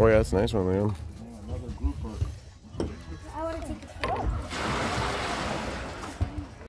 Oh yeah, that's a nice one, Liam.